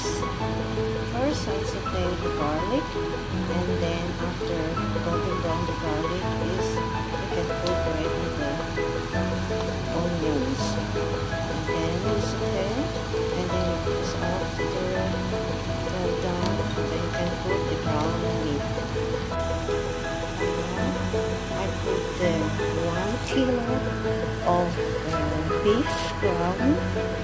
First, I saute the garlic, and then after golden brown the garlic is you can put already the onions. And then you saute, and then it's after well done, then you can put the brown meat. I put the one kilo of uh, beef ground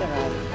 Let's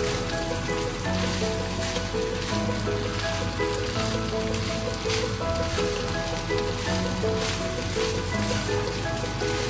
Thank you.